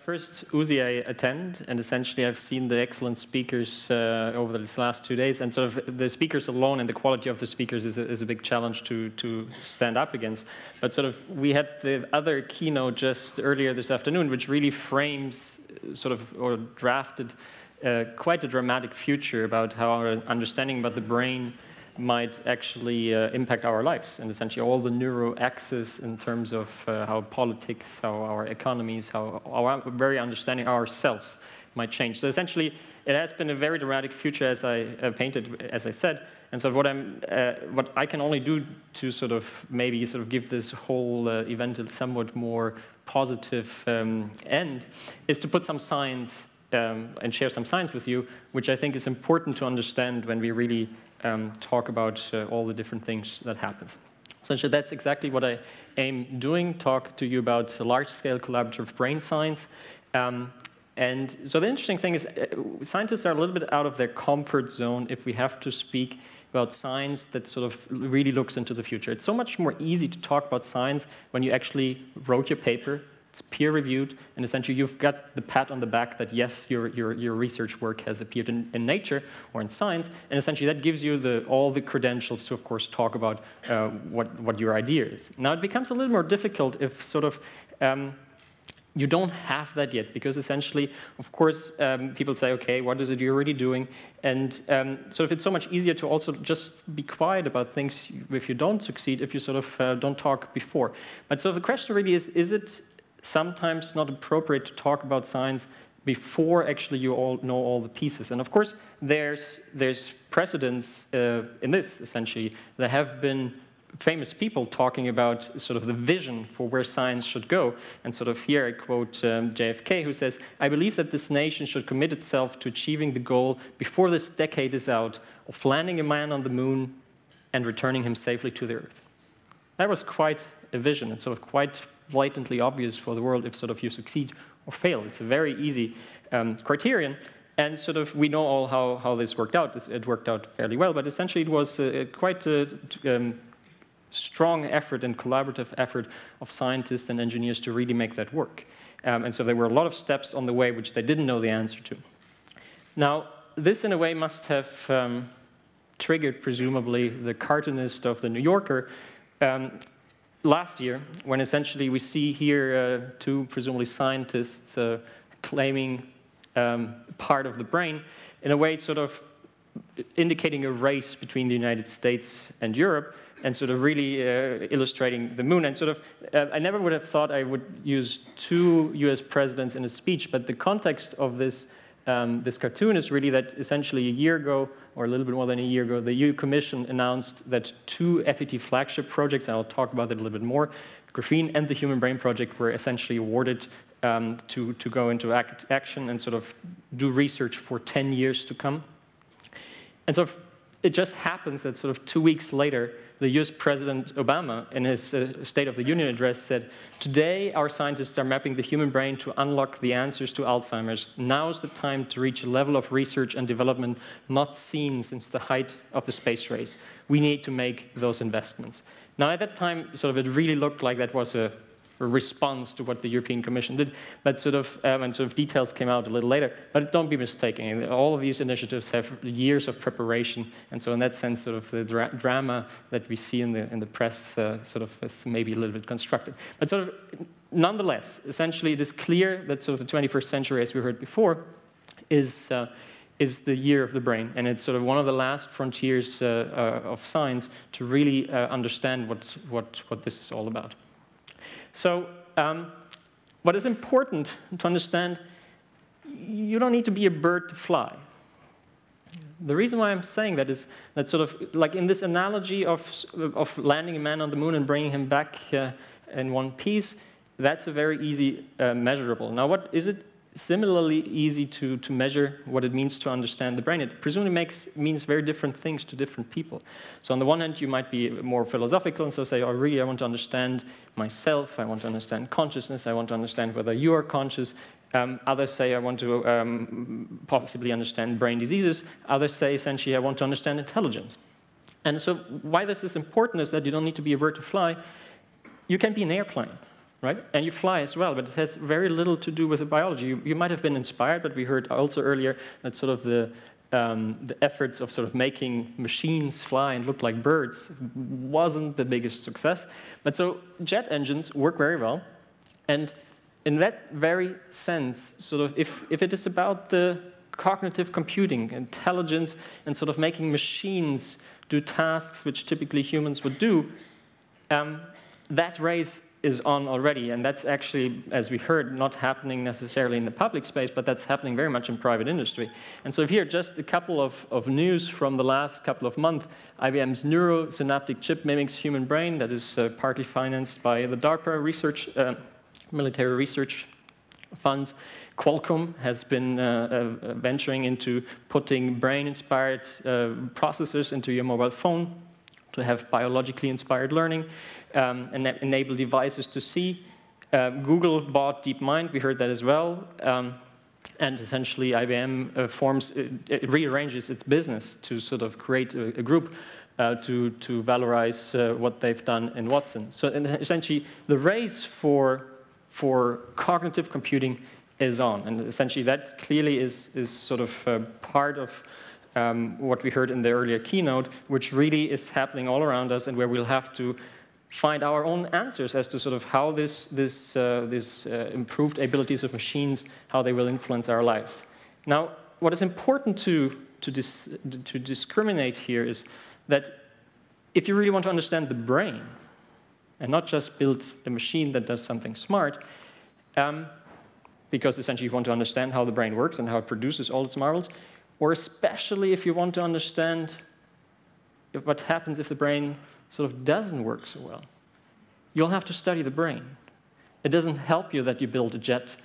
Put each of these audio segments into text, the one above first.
first USI I attend, and essentially I've seen the excellent speakers uh, over these last two days, and sort of the speakers alone and the quality of the speakers is a, is a big challenge to, to stand up against. But sort of we had the other keynote just earlier this afternoon, which really frames sort of or drafted uh, quite a dramatic future about how our understanding about the brain might actually uh, impact our lives and essentially all the neuro axes in terms of uh, how politics, how our economies, how our very understanding ourselves might change. So essentially, it has been a very dramatic future as I uh, painted, as I said. And so what I'm, uh, what I can only do to sort of maybe sort of give this whole uh, event a somewhat more positive um, end is to put some science um, and share some science with you, which I think is important to understand when we really um, talk about uh, all the different things that happens. Essentially, that's exactly what I aim doing, talk to you about large-scale collaborative brain science. Um, and so the interesting thing is uh, scientists are a little bit out of their comfort zone if we have to speak about science that sort of really looks into the future. It's so much more easy to talk about science when you actually wrote your paper, it's peer reviewed, and essentially you've got the pat on the back that yes, your, your, your research work has appeared in, in Nature or in Science, and essentially that gives you the, all the credentials to, of course, talk about uh, what, what your idea is. Now it becomes a little more difficult if sort of um, you don't have that yet because essentially, of course, um, people say, okay, what is it you're already doing? And um, so if it's so much easier to also just be quiet about things if you don't succeed, if you sort of uh, don't talk before. But so the question really is, is it sometimes not appropriate to talk about science before actually you all know all the pieces. And of course, there's, there's precedents uh, in this, essentially. There have been famous people talking about sort of the vision for where science should go. And sort of here I quote um, JFK, who says, I believe that this nation should commit itself to achieving the goal before this decade is out of landing a man on the moon and returning him safely to the earth. That was quite a vision and sort of quite blatantly obvious for the world if sort of you succeed or fail. It's a very easy um, criterion. And sort of we know all how, how this worked out. It worked out fairly well, but essentially it was uh, quite a um, strong effort and collaborative effort of scientists and engineers to really make that work. Um, and so there were a lot of steps on the way which they didn't know the answer to. Now, this in a way must have um, triggered, presumably, the cartoonist of the New Yorker um, last year, when essentially we see here uh, two presumably scientists uh, claiming um, part of the brain, in a way sort of indicating a race between the United States and Europe, and sort of really uh, illustrating the moon. And sort of, uh, I never would have thought I would use two US presidents in a speech, but the context of this um, this cartoon is really that essentially a year ago, or a little bit more than a year ago, the EU Commission announced that two FET flagship projects, and I'll talk about it a little bit more, Graphene and the Human Brain Project were essentially awarded um, to, to go into act, action and sort of do research for 10 years to come. And so it just happens that sort of two weeks later, the US President Obama, in his uh, State of the Union address, said, Today, our scientists are mapping the human brain to unlock the answers to Alzheimer's. Now's the time to reach a level of research and development not seen since the height of the space race. We need to make those investments. Now, at that time, sort of, it really looked like that was a response to what the European Commission did, but sort of, um, and sort of details came out a little later. But don't be mistaken, all of these initiatives have years of preparation, and so in that sense, sort of the dra drama that we see in the, in the press uh, sort of is maybe a little bit constructed. But sort of, nonetheless, essentially it is clear that sort of the 21st century, as we heard before, is uh, is the year of the brain. And it's sort of one of the last frontiers uh, uh, of science to really uh, understand what, what, what this is all about. So um, what is important to understand, you don't need to be a bird to fly. The reason why I'm saying that is that sort of like in this analogy of, of landing a man on the moon and bringing him back uh, in one piece, that's a very easy uh, measurable. Now, what is it similarly easy to, to measure what it means to understand the brain. It presumably makes, means very different things to different people. So on the one hand, you might be more philosophical and so say, oh, really, I want to understand myself. I want to understand consciousness. I want to understand whether you are conscious. Um, others say, I want to um, possibly understand brain diseases. Others say, essentially, I want to understand intelligence. And so why this is important is that you don't need to be a bird to fly. You can be an airplane. Right? And you fly as well, but it has very little to do with biology. You, you might have been inspired, but we heard also earlier that sort of the, um, the efforts of sort of making machines fly and look like birds wasn't the biggest success. But so jet engines work very well. And in that very sense, sort of if, if it is about the cognitive computing, intelligence, and sort of making machines do tasks which typically humans would do, um, that race is on already, and that's actually, as we heard, not happening necessarily in the public space, but that's happening very much in private industry. And so here, just a couple of, of news from the last couple of months. IBM's neurosynaptic chip mimics human brain that is uh, partly financed by the DARPA research, uh, military research funds. Qualcomm has been uh, uh, venturing into putting brain-inspired uh, processors into your mobile phone to have biologically inspired learning um, and enable devices to see. Uh, Google bought DeepMind, we heard that as well. Um, and essentially IBM uh, forms, it, it, rearranges its business to sort of create a, a group uh, to, to valorize uh, what they've done in Watson. So essentially the race for, for cognitive computing is on. And essentially that clearly is, is sort of uh, part of um, what we heard in the earlier keynote, which really is happening all around us and where we'll have to find our own answers as to sort of how this, this, uh, this uh, improved abilities of machines, how they will influence our lives. Now, what is important to, to, dis to discriminate here is that if you really want to understand the brain, and not just build a machine that does something smart, um, because essentially you want to understand how the brain works and how it produces all its marvels, or especially if you want to understand what happens if the brain sort of doesn't work so well, you'll have to study the brain. It doesn't help you that you build a jet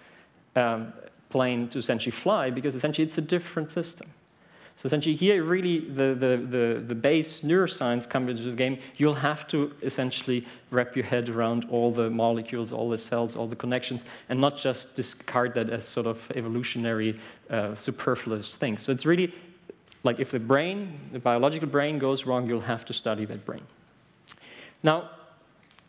um, plane to essentially fly, because essentially it's a different system. So essentially here really the, the, the, the base neuroscience comes into the game. You'll have to essentially wrap your head around all the molecules, all the cells, all the connections, and not just discard that as sort of evolutionary uh, superfluous things. So it's really like if the brain, the biological brain goes wrong, you'll have to study that brain. Now,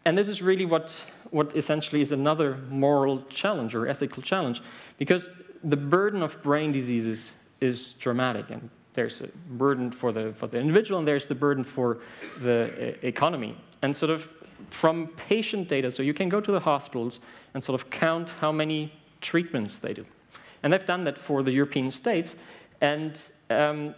and this is really what, what essentially is another moral challenge or ethical challenge, because the burden of brain diseases is dramatic, and there's a burden for the, for the individual, and there's the burden for the uh, economy. And sort of from patient data, so you can go to the hospitals and sort of count how many treatments they do. And they've done that for the European states, and um,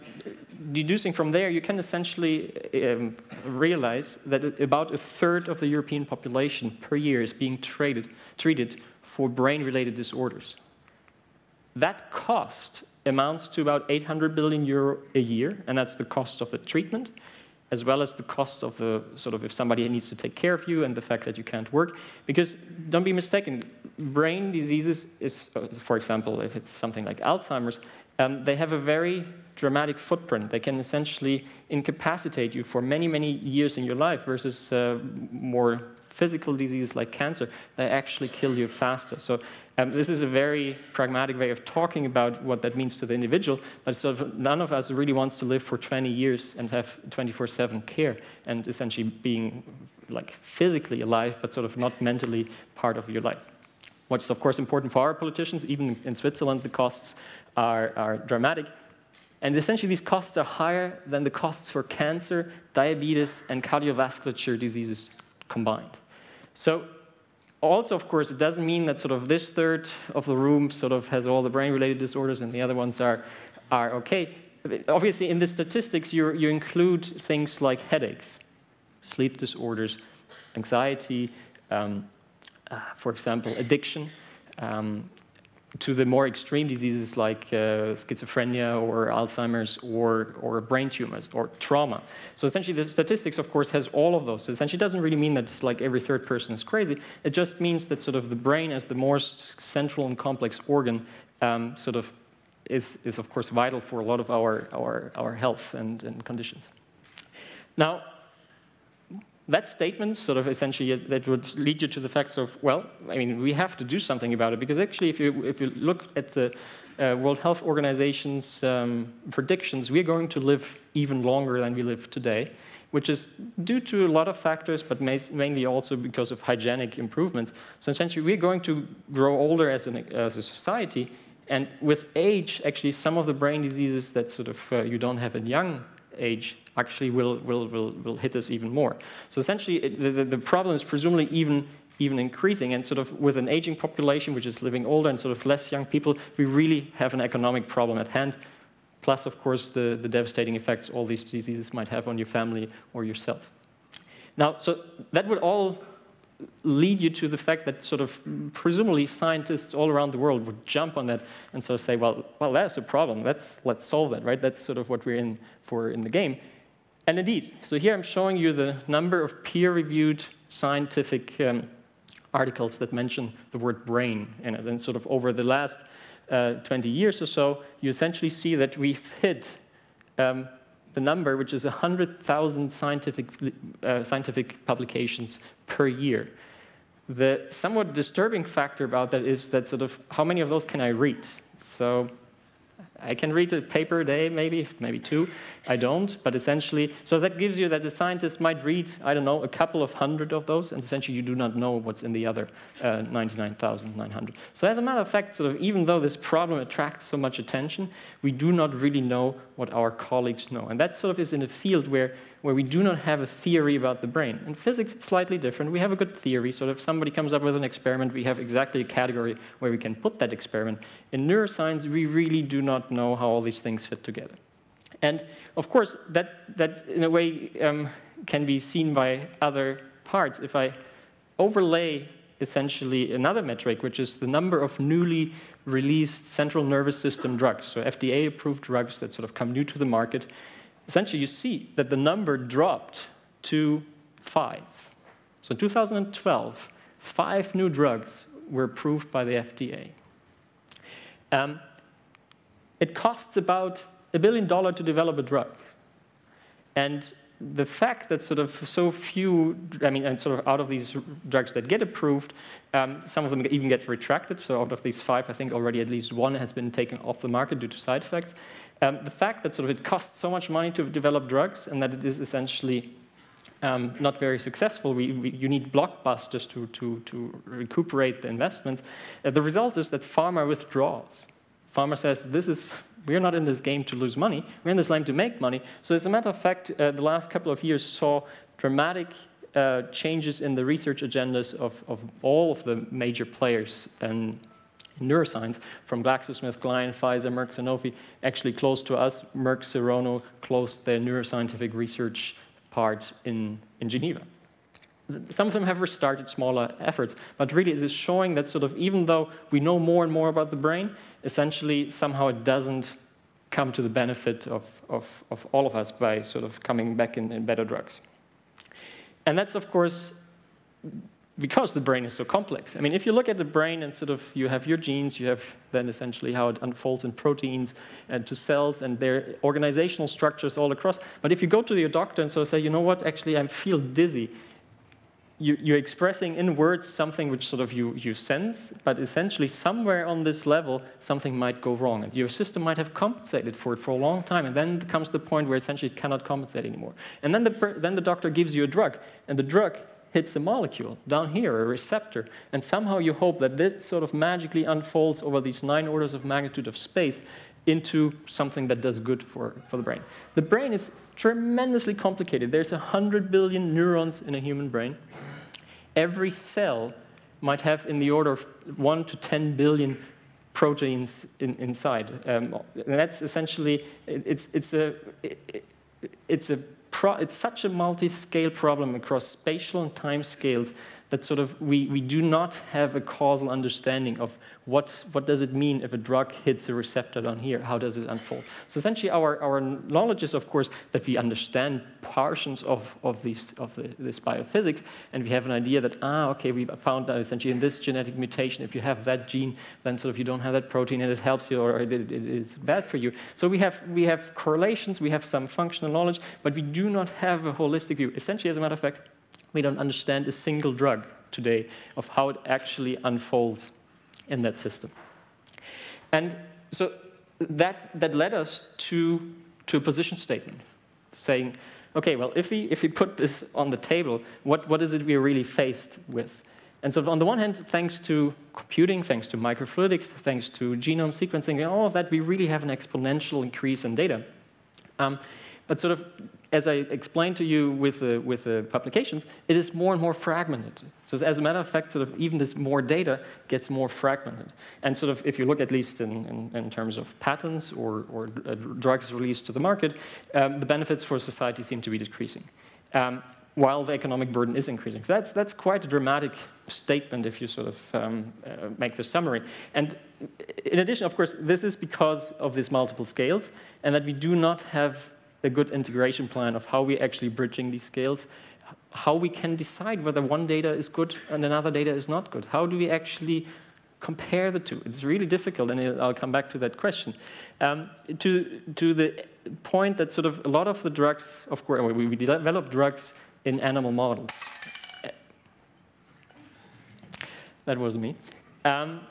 deducing from there, you can essentially um, realize that about a third of the European population per year is being traded, treated for brain-related disorders. That cost amounts to about 800 billion euro a year, and that's the cost of the treatment, as well as the cost of the sort of if somebody needs to take care of you and the fact that you can't work. Because don't be mistaken, brain diseases is, for example, if it's something like Alzheimer's, um, they have a very dramatic footprint. They can essentially incapacitate you for many, many years in your life versus uh, more physical diseases like cancer. They actually kill you faster. So um, this is a very pragmatic way of talking about what that means to the individual, but sort of none of us really wants to live for 20 years and have 24-7 care and essentially being like physically alive, but sort of not mentally part of your life. What's of course important for our politicians, even in Switzerland, the costs are, are dramatic. And essentially these costs are higher than the costs for cancer, diabetes, and cardiovascular diseases combined. So also, of course, it doesn't mean that sort of this third of the room sort of has all the brain-related disorders and the other ones are, are okay. Obviously, in the statistics, you, you include things like headaches, sleep disorders, anxiety, um, uh, for example, addiction, um, to the more extreme diseases like uh, schizophrenia or Alzheimer's or, or brain tumors or trauma. So essentially the statistics, of course, has all of those. So essentially it doesn't really mean that like every third person is crazy. It just means that sort of the brain as the most central and complex organ um, sort of is, is of course vital for a lot of our, our, our health and, and conditions. Now, that statement sort of essentially that would lead you to the facts of, well, I mean, we have to do something about it because actually if you, if you look at the uh, World Health Organization's um, predictions, we're going to live even longer than we live today. which is due to a lot of factors, but mainly also because of hygienic improvements. So essentially, we're going to grow older as, an, as a society, and with age, actually, some of the brain diseases that sort of uh, you don't have at young age actually will, will, will, will hit us even more. So essentially, it, the, the problem is presumably even even increasing. And sort of with an aging population, which is living older and sort of less young people, we really have an economic problem at hand. Plus, of course, the, the devastating effects all these diseases might have on your family or yourself. Now, so that would all lead you to the fact that sort of presumably scientists all around the world would jump on that and sort of say, well, well, that's a problem. Let's, let's solve that, right? That's sort of what we're in for in the game. And indeed, so here I'm showing you the number of peer-reviewed scientific um, articles that mention the word brain in it. And sort of over the last uh, 20 years or so, you essentially see that we've hit um, the number, which is 100,000 scientific, uh, scientific publications per year. The somewhat disturbing factor about that is that sort of how many of those can I read? So I can read a paper a day, maybe, maybe two. I don't, but essentially, so that gives you that the scientist might read, I don't know, a couple of hundred of those, and essentially you do not know what's in the other uh, 99,900. So as a matter of fact, sort of, even though this problem attracts so much attention, we do not really know what our colleagues know. And that sort of is in a field where where we do not have a theory about the brain. In physics, it's slightly different. We have a good theory, so if somebody comes up with an experiment, we have exactly a category where we can put that experiment. In neuroscience, we really do not know how all these things fit together. And of course, that, that in a way um, can be seen by other parts. If I overlay essentially another metric, which is the number of newly released central nervous system drugs, so FDA-approved drugs that sort of come new to the market, essentially you see that the number dropped to five. So in 2012, five new drugs were approved by the FDA. Um, it costs about a billion dollars to develop a drug. And the fact that sort of so few, I mean, and sort of out of these drugs that get approved, um, some of them even get retracted. So out of these five, I think already at least one has been taken off the market due to side effects. Um, the fact that sort of it costs so much money to develop drugs and that it is essentially um, not very successful, we, we, you need blockbusters to, to, to recuperate the investments. Uh, the result is that pharma withdraws. Pharma says, this is, we're not in this game to lose money, we're in this game to make money. So as a matter of fact, uh, the last couple of years saw dramatic uh, changes in the research agendas of, of all of the major players. And neuroscience from GlaxoSmithKline, Pfizer, Merck, Sanofi, actually close to us. Merck, Serono closed their neuroscientific research part in, in Geneva. Some of them have restarted smaller efforts, but really it is showing that sort of even though we know more and more about the brain, essentially somehow it doesn't come to the benefit of, of, of all of us by sort of coming back in, in better drugs. And that's, of course, because the brain is so complex. I mean, if you look at the brain and sort of you have your genes, you have then essentially how it unfolds in proteins and to cells and their organizational structures all across. But if you go to your doctor and so say, you know what, actually I feel dizzy, you, are expressing in words something which sort of you, you sense, but essentially somewhere on this level, something might go wrong. And your system might have compensated for it for a long time, and then comes the point where essentially it cannot compensate anymore. And then the, then the doctor gives you a drug, and the drug hits a molecule down here, a receptor, and somehow you hope that this sort of magically unfolds over these nine orders of magnitude of space into something that does good for, for the brain. The brain is tremendously complicated. There's 100 billion neurons in a human brain. Every cell might have in the order of 1 to 10 billion proteins in, inside. Um, and that's essentially, it's, it's a, it, it's a it's such a multi-scale problem across spatial and time scales that sort of we, we do not have a causal understanding of what, what does it mean if a drug hits a receptor down here, how does it unfold. So essentially our, our knowledge is of course that we understand portions of, of, these, of the, this biophysics and we have an idea that, ah, okay, we found that essentially in this genetic mutation, if you have that gene, then sort of you don't have that protein and it helps you or it, it, it's bad for you. So we have, we have correlations, we have some functional knowledge, but we do not have a holistic view. Essentially, as a matter of fact, we don't understand a single drug today of how it actually unfolds in that system. And so that, that led us to, to a position statement saying, okay, well, if we, if we put this on the table, what, what is it we're really faced with? And so on the one hand, thanks to computing, thanks to microfluidics, thanks to genome sequencing, and all of that, we really have an exponential increase in data. Um, but sort of, as I explained to you with the, with the publications, it is more and more fragmented. So as a matter of fact, sort of even this more data gets more fragmented. And sort of, if you look at least in, in, in terms of patents or, or uh, drugs released to the market, um, the benefits for society seem to be decreasing. Um, while the economic burden is increasing. So that's, that's quite a dramatic statement if you sort of um, uh, make the summary. And in addition, of course, this is because of these multiple scales and that we do not have a good integration plan of how we're actually bridging these scales, how we can decide whether one data is good and another data is not good. How do we actually compare the two? It's really difficult, and I'll come back to that question. Um, to, to the point that sort of a lot of the drugs, of course, we we develop drugs in animal models. That was me. Um,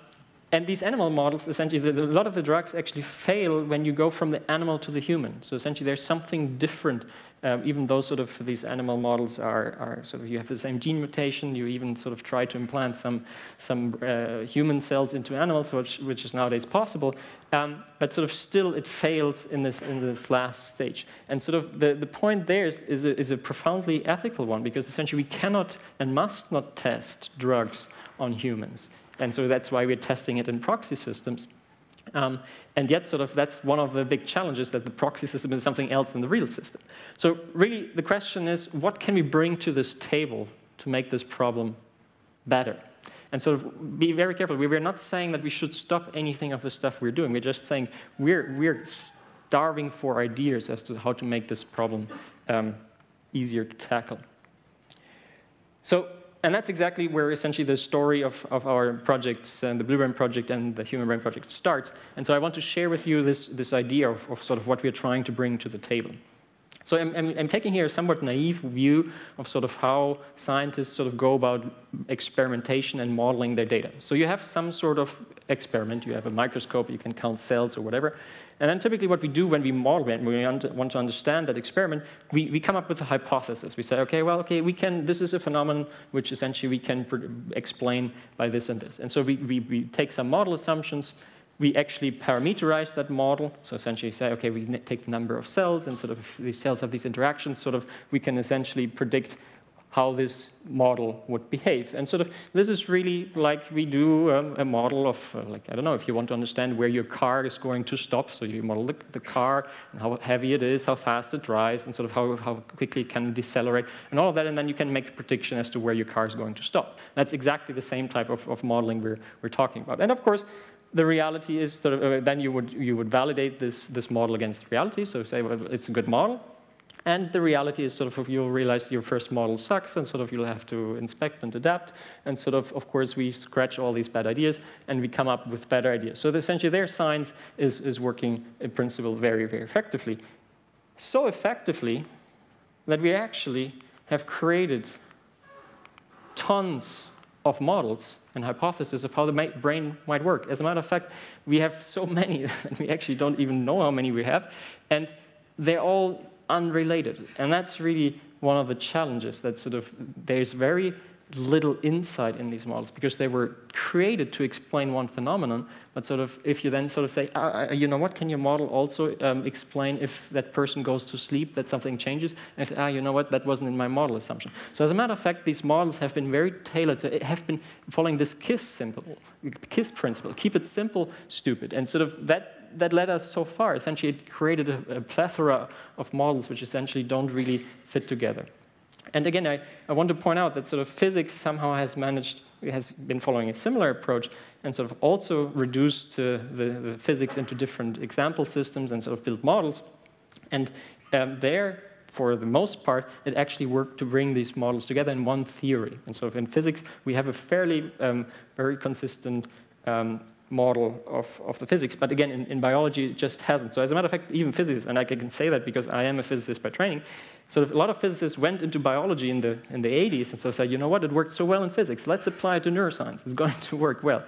and these animal models, essentially, a lot of the drugs actually fail when you go from the animal to the human. So essentially, there's something different. Um, even though sort of these animal models are, are, sort of, you have the same gene mutation, you even sort of try to implant some, some uh, human cells into animals, which, which is nowadays possible. Um, but sort of still, it fails in this, in this last stage. And sort of the, the point there is, is a, is a profoundly ethical one, because essentially we cannot and must not test drugs on humans. And so that's why we're testing it in proxy systems. Um, and yet, sort of, that's one of the big challenges that the proxy system is something else than the real system. So really, the question is, what can we bring to this table to make this problem better? And of be very careful. We are not saying that we should stop anything of the stuff we're doing. We're just saying we're, we're starving for ideas as to how to make this problem um, easier to tackle. So and that's exactly where essentially the story of, of our projects, and the Blue Brain project and the Human Brain project starts. And so I want to share with you this, this idea of, of sort of what we're trying to bring to the table. So I'm, I'm, I'm, taking here a somewhat naive view of sort of how scientists sort of go about experimentation and modeling their data. So you have some sort of experiment, you have a microscope, you can count cells or whatever, and then typically what we do when we model it, when we want to understand that experiment, we, we come up with a hypothesis. We say, okay, well, okay, we can, this is a phenomenon which essentially we can explain by this and this. And so we, we, we take some model assumptions, we actually parameterize that model. So essentially say, okay, we take the number of cells and sort of these cells have these interactions, sort of we can essentially predict how this model would behave. And sort of this is really like we do um, a model of, uh, like, I don't know, if you want to understand where your car is going to stop, so you model the, the, car and how heavy it is, how fast it drives, and sort of how, how quickly it can decelerate, and all of that, and then you can make a prediction as to where your car is going to stop. That's exactly the same type of, of modeling we're, we're talking about. And of course, the reality is that uh, then you would, you would validate this, this model against reality, so say well, it's a good model, and the reality is sort of you'll realize your first model sucks and sort of you'll have to inspect and adapt. And sort of, of course, we scratch all these bad ideas and we come up with better ideas. So essentially their science is, is working in principle very, very effectively. So effectively that we actually have created tons of models and hypotheses of how the brain might work. As a matter of fact, we have so many that we actually don't even know how many we have. And they're all unrelated. And that's really one of the challenges that sort of there's very little insight in these models because they were created to explain one phenomenon. But sort of if you then sort of say, ah, you know what, can your model also um, explain if that person goes to sleep, that something changes? And I say, ah, you know what, that wasn't in my model assumption. So as a matter of fact, these models have been very tailored. So have been following this KISS simple, KISS principle, keep it simple, stupid. And sort of that that led us so far. Essentially, it created a, a, plethora of models which essentially don't really fit together. And again, I, I want to point out that sort of physics somehow has managed, has been following a similar approach and sort of also reduced uh, the, the, physics into different example systems and sort of built models. And um, there, for the most part, it actually worked to bring these models together in one theory. And so in physics, we have a fairly um, very consistent um, model of, of the physics. But again, in, in, biology, it just hasn't. So as a matter of fact, even physicists, and I can say that because I am a physicist by training, so a lot of physicists went into biology in the, in the 80s and so said, you know what, it worked so well in physics, let's apply it to neuroscience. It's going to work well.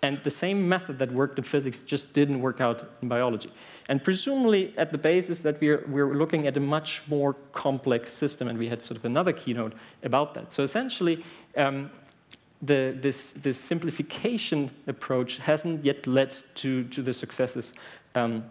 And the same method that worked in physics just didn't work out in biology. And presumably at the basis that we're, we're looking at a much more complex system, and we had sort of another keynote about that. So essentially, um, the, this, this simplification approach hasn't yet led to, to the successes um,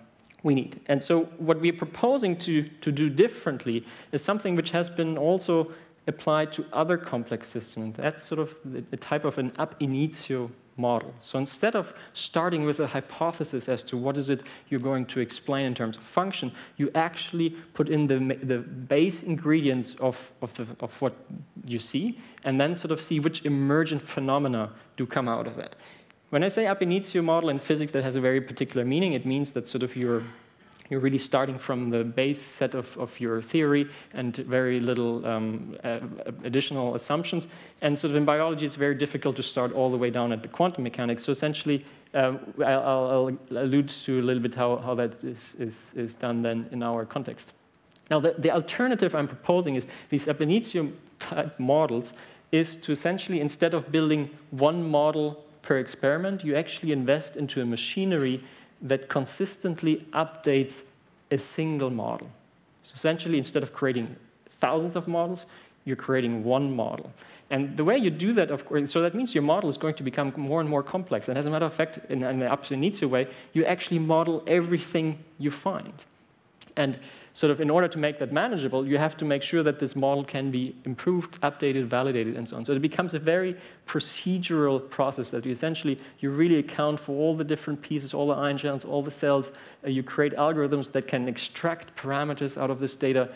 we need. And so what we're proposing to, to do differently is something which has been also applied to other complex systems. That's sort of a type of an ab initio model. So instead of starting with a hypothesis as to what is it you're going to explain in terms of function, you actually put in the, the base ingredients of, of, the, of what you see, and then sort of see which emergent phenomena do come out of that. When I say ab initio model in physics, that has a very particular meaning. It means that sort of you're you're really starting from the base set of, of your theory and very little um, uh, additional assumptions. And sort of in biology, it's very difficult to start all the way down at the quantum mechanics. So essentially, um, I'll, I'll, allude to a little bit how, how that is, is, is done then in our context. Now, the, the alternative I'm proposing is these ab initio type models is to essentially, instead of building one model per experiment, you actually invest into a machinery that consistently updates a single model. So essentially, instead of creating thousands of models, you're creating one model. And the way you do that, of course, so that means your model is going to become more and more complex. And as a matter of fact, in, in the ab way, you actually model everything you find. And sort of in order to make that manageable, you have to make sure that this model can be improved, updated, validated, and so on. So it becomes a very procedural process that you essentially, you really account for all the different pieces, all the ion channels, all the cells. Uh, you create algorithms that can extract parameters out of this data,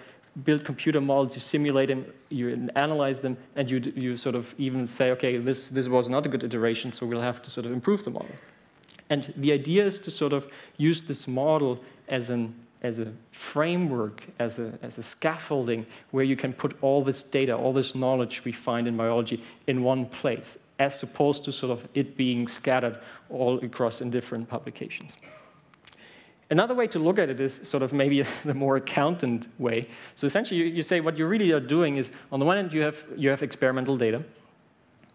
build computer models, you simulate them, you analyze them, and you, you sort of even say, okay, this, this was not a good iteration, so we'll have to sort of improve the model. And the idea is to sort of use this model as an as a framework, as a, as a scaffolding where you can put all this data, all this knowledge we find in biology in one place, as opposed to sort of it being scattered all across in different publications. Another way to look at it is sort of maybe the more accountant way. So essentially, you, you say what you really are doing is, on the one hand, you have, you have experimental data,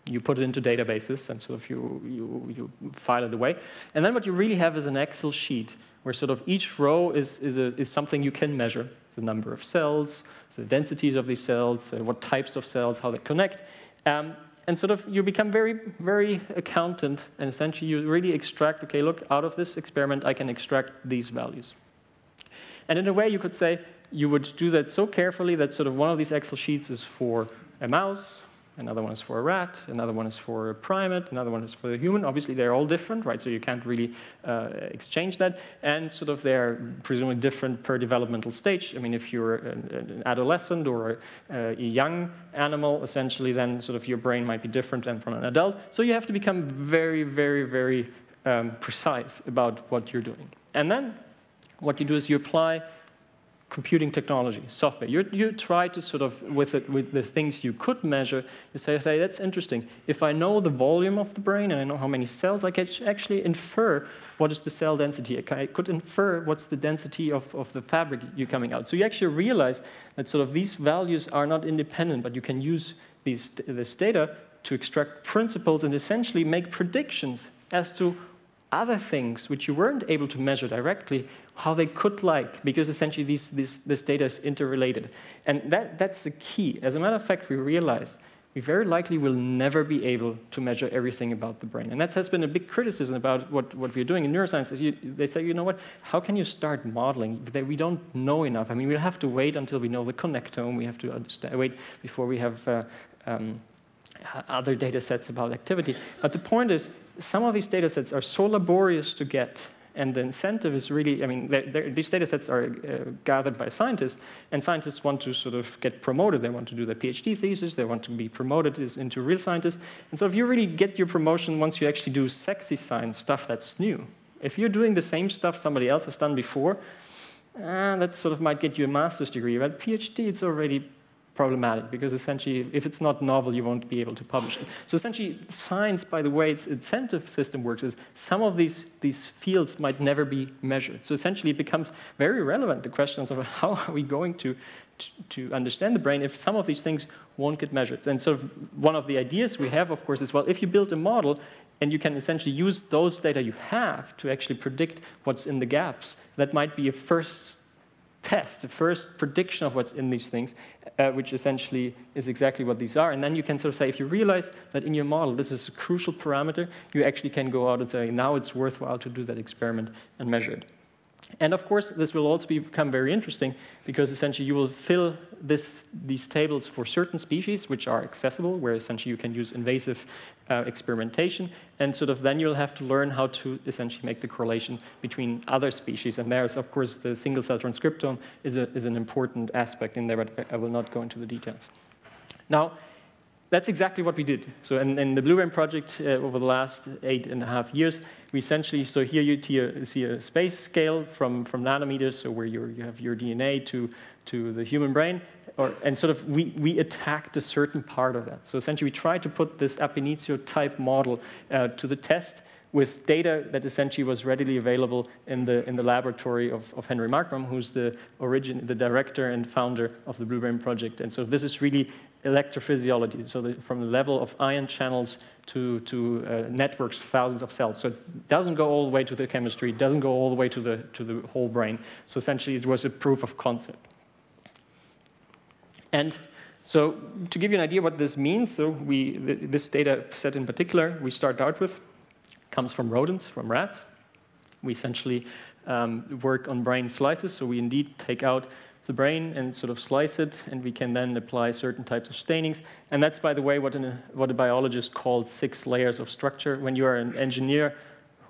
you put it into databases and sort of you, you, you file it away. And then what you really have is an Excel sheet where sort of each row is, is, a, is something you can measure, the number of cells, the densities of these cells, uh, what types of cells, how they connect. Um, and sort of you become very, very accountant, and essentially you really extract, okay, look, out of this experiment, I can extract these values. And in a way, you could say you would do that so carefully that sort of one of these Excel sheets is for a mouse, another one is for a rat, another one is for a primate, another one is for a human. Obviously, they're all different, right? So you can't really uh, exchange that. And sort of they're presumably different per developmental stage. I mean, if you're an, an adolescent or a, a, young animal, essentially, then sort of your brain might be different than from an adult. So you have to become very, very, very um, precise about what you're doing. And then what you do is you apply computing technology, software. You, you try to sort of, with, it, with the things you could measure, you say, say, that's interesting. If I know the volume of the brain and I know how many cells, I can actually infer what is the cell density. I could infer what's the density of, of the fabric you're coming out. So you actually realize that sort of these values are not independent, but you can use these, this data to extract principles and essentially make predictions as to other things which you weren't able to measure directly, how they could like, because essentially these, this, this data is interrelated. And that, that's the key. As a matter of fact, we realized we very likely will never be able to measure everything about the brain. And that has been a big criticism about what, what we're doing in neuroscience. You, they say, you know what, how can you start modeling? We don't know enough. I mean, we'll have to wait until we know the connectome. We have to wait before we have uh, um, other data sets about activity. But the point is, some of these data sets are so laborious to get, and the incentive is really, I mean, they're, they're, these data sets are uh, gathered by scientists, and scientists want to sort of get promoted. They want to do their PhD thesis, they want to be promoted into real scientists. And so if you really get your promotion once you actually do sexy science, stuff that's new, if you're doing the same stuff somebody else has done before, uh, that sort of might get you a master's degree. But PhD, it's already problematic because essentially, if it's not novel, you won't be able to publish it. So essentially, science, by the way its incentive system works, is some of these, these fields might never be measured. So essentially, it becomes very relevant, the questions of how are we going to, to, understand the brain if some of these things won't get measured. And sort of one of the ideas we have, of course, is, well, if you build a model and you can essentially use those data you have to actually predict what's in the gaps, that might be a first test, the first prediction of what's in these things, uh, which essentially is exactly what these are. And then you can sort of say, if you realize that in your model this is a crucial parameter, you actually can go out and say, now it's worthwhile to do that experiment and measure it. And of course, this will also become very interesting because essentially you will fill this, these tables for certain species which are accessible, where essentially you can use invasive uh, experimentation, and sort of then you'll have to learn how to essentially make the correlation between other species. And there's, of course, the single-cell transcriptome is, a, is an important aspect in there, but I will not go into the details. Now, that's exactly what we did. So in, in the Blue Brain project uh, over the last eight and a half years, we essentially, so here you see a space scale from, from nanometers, so where you have your DNA to, to the human brain, or, and sort of we, we attacked a certain part of that. So essentially we tried to put this ab initio type model uh, to the test with data that essentially was readily available in the, in the laboratory of, of Henry Markram, who's the, origin, the director and founder of the Blue Brain Project. And so this is really electrophysiology, so the, from the level of ion channels to, to uh, networks, thousands of cells. So it doesn't go all the way to the chemistry, it doesn't go all the way to the, to the whole brain. So essentially it was a proof of concept. And so to give you an idea what this means, so we, this data set in particular we start out with comes from rodents, from rats. We essentially um, work on brain slices, so we indeed take out the brain and sort of slice it, and we can then apply certain types of stainings. And that's, by the way, what, an, what a biologist calls six layers of structure. When you are an engineer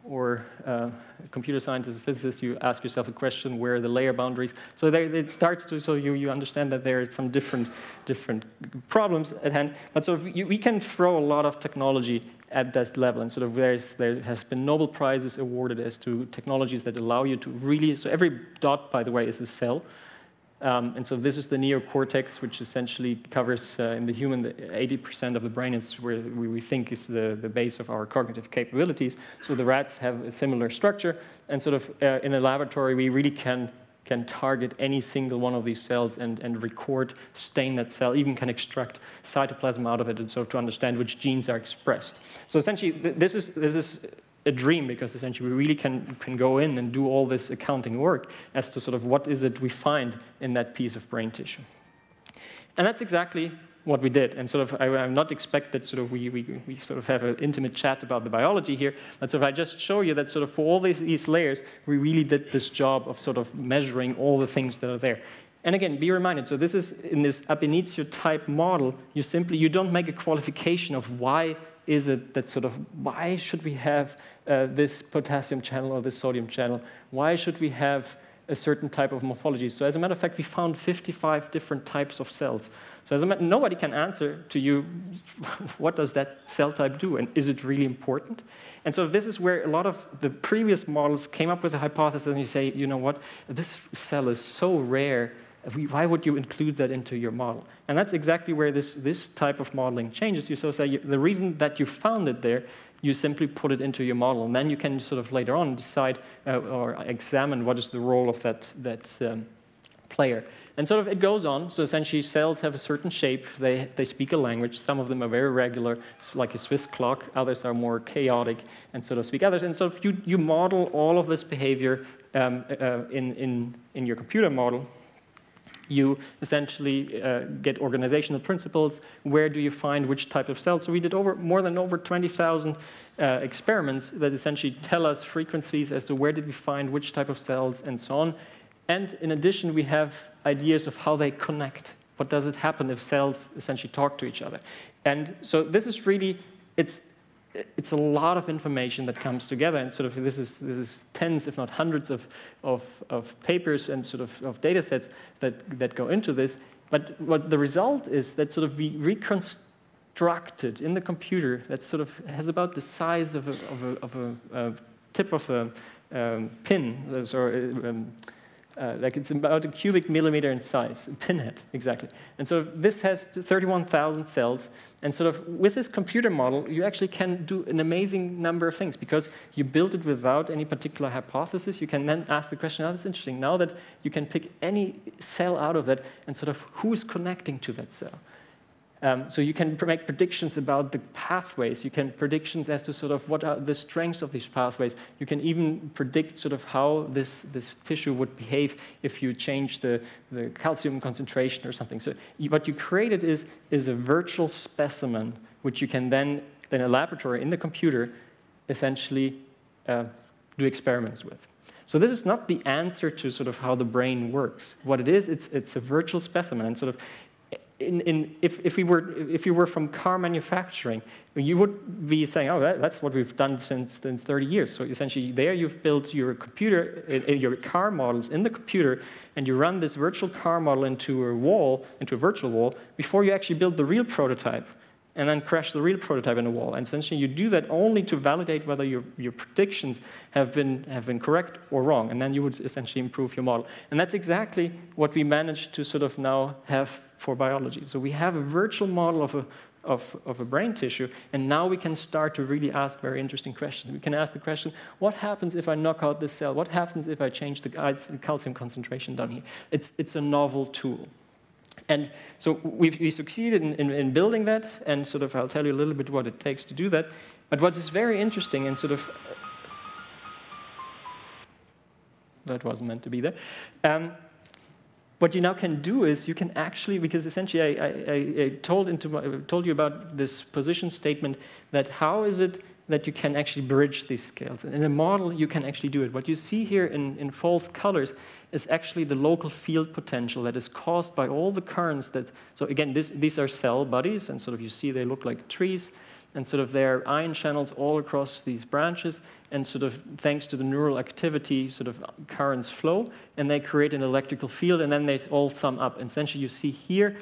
or uh, computer scientist, physicist, you ask yourself a question, where are the layer boundaries? So there, it starts to, so you, you understand that there are some different, different problems at hand. But so you, we can throw a lot of technology at that level. And sort of there's, there has been Nobel Prizes awarded as to technologies that allow you to really, so every dot, by the way, is a cell. Um, and so this is the neocortex, which essentially covers uh, in the human 80% of the brain is where we think is the, the base of our cognitive capabilities. So the rats have a similar structure. And sort of uh, in a laboratory, we really can, can target any single one of these cells and, and record, stain that cell, even can extract cytoplasm out of it, and so to understand which genes are expressed. So essentially, th this is, this is a dream because essentially we really can, can go in and do all this accounting work as to sort of what is it we find in that piece of brain tissue. And that's exactly what we did. And sort of, I, am not expect that sort of we, we, we sort of have an intimate chat about the biology here, but so if I just show you that sort of for all these, these layers, we really did this job of sort of measuring all the things that are there. And again, be reminded, so this is in this ab initio type model, you simply, you don't make a qualification of why is it that sort of, why should we have uh, this potassium channel or this sodium channel? Why should we have a certain type of morphology? So as a matter of fact, we found 55 different types of cells. So as a matter, nobody can answer to you, what does that cell type do, and is it really important? And so this is where a lot of the previous models came up with a hypothesis, and you say, you know what, this cell is so rare why would you include that into your model? And that's exactly where this, this type of modeling changes. You so say you, the reason that you found it there, you simply put it into your model, and then you can sort of later on decide uh, or examine what is the role of that, that um, player. And sort of it goes on. So essentially, cells have a certain shape. They, they speak a language. Some of them are very regular, like a Swiss clock. Others are more chaotic and so to speak others. And so if you, you model all of this behavior um, uh, in, in, in your computer model, you essentially uh, get organizational principles. Where do you find which type of cells? So we did over more than over 20,000 uh, experiments that essentially tell us frequencies as to where did we find which type of cells and so on. And in addition, we have ideas of how they connect. What does it happen if cells essentially talk to each other? And so this is really, it's it's a lot of information that comes together, and sort of this is this is tens, if not hundreds, of of, of papers and sort of, of data sets that that go into this. But what the result is that sort of we reconstructed in the computer that sort of has about the size of a, of a, of a, a tip of a um, pin, or um, uh, like it's about a cubic millimeter in size, a pinhead, exactly. And so this has 31,000 cells, and sort of with this computer model, you actually can do an amazing number of things because you build it without any particular hypothesis. You can then ask the question, oh, that's interesting, now that you can pick any cell out of that and sort of who is connecting to that cell. Um, so you can make predictions about the pathways. You can predictions as to sort of what are the strengths of these pathways. You can even predict sort of how this, this tissue would behave if you change the, the calcium concentration or something. So you, what you created is, is a virtual specimen, which you can then, in a laboratory, in the computer, essentially uh, do experiments with. So this is not the answer to sort of how the brain works. What it is, it's, it's a virtual specimen. And sort of in, in, if, if, we were, if you were from car manufacturing, you would be saying, oh, that, that's what we've done since, since 30 years. So essentially, there you've built your computer, your car models in the computer, and you run this virtual car model into a wall, into a virtual wall, before you actually build the real prototype, and then crash the real prototype in the wall. And essentially, you do that only to validate whether your, your predictions have been, have been correct or wrong, and then you would essentially improve your model. And that's exactly what we managed to sort of now have for biology. So we have a virtual model of a, of, of a brain tissue, and now we can start to really ask very interesting questions. We can ask the question, what happens if I knock out this cell? What happens if I change the calcium concentration down here? It's, it's a novel tool. And so we've, we succeeded in, in, in, building that, and sort of I'll tell you a little bit what it takes to do that. But what is very interesting and sort of that wasn't meant to be there. Um, what you now can do is you can actually, because essentially I, I, I told, into my, told you about this position statement that how is it that you can actually bridge these scales. In a model, you can actually do it. What you see here in, in false colors is actually the local field potential that is caused by all the currents that, so again, this, these are cell bodies, and sort of you see they look like trees and sort of there are ion channels all across these branches, and sort of thanks to the neural activity, sort of currents flow, and they create an electrical field, and then they all sum up. And essentially, you see here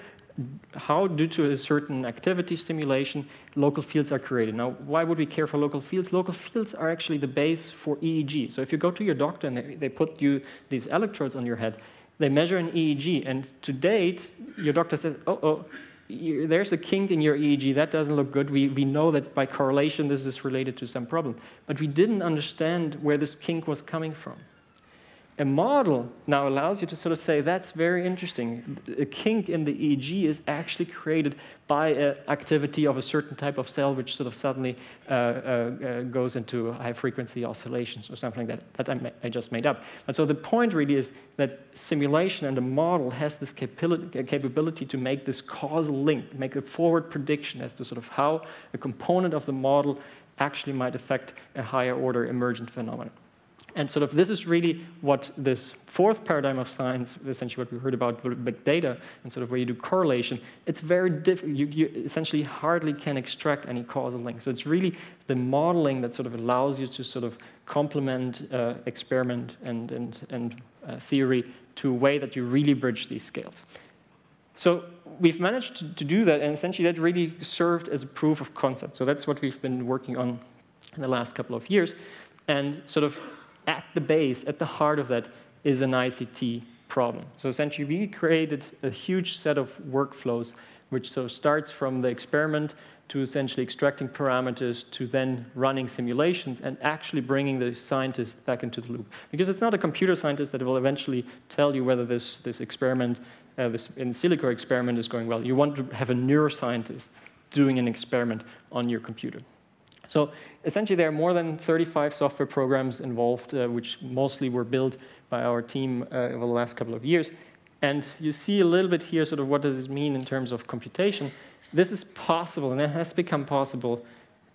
how, due to a certain activity stimulation, local fields are created. Now, why would we care for local fields? Local fields are actually the base for EEG. So if you go to your doctor and they, they put you these electrodes on your head, they measure an EEG, and to date, your doctor says, oh, oh, there's a kink in your EEG, that doesn't look good. We, we know that by correlation this is related to some problem. But we didn't understand where this kink was coming from a model now allows you to sort of say, that's very interesting. A kink in the EEG is actually created by activity of a certain type of cell, which sort of suddenly uh, uh, uh, goes into high frequency oscillations or something like that, that I, I, just made up. And so the point really is that simulation and the model has this capability to make this causal link, make a forward prediction as to sort of how a component of the model actually might affect a higher order emergent phenomenon. And sort of this is really what this fourth paradigm of science, essentially what we heard about big data and sort of where you do correlation, it's very difficult. You, you, essentially hardly can extract any causal link. So it's really the modeling that sort of allows you to sort of complement uh, experiment and, and, and uh, theory to a way that you really bridge these scales. So we've managed to, to do that, and essentially that really served as a proof of concept. So that's what we've been working on in the last couple of years. And sort of at the base, at the heart of that, is an ICT problem. So essentially, we created a huge set of workflows, which so starts from the experiment to essentially extracting parameters to then running simulations and actually bringing the scientist back into the loop. Because it's not a computer scientist that will eventually tell you whether this, this experiment, uh, this in silico experiment is going well. You want to have a neuroscientist doing an experiment on your computer. So essentially, there are more than 35 software programs involved, uh, which mostly were built by our team uh, over the last couple of years. And you see a little bit here sort of what does it mean in terms of computation. This is possible, and it has become possible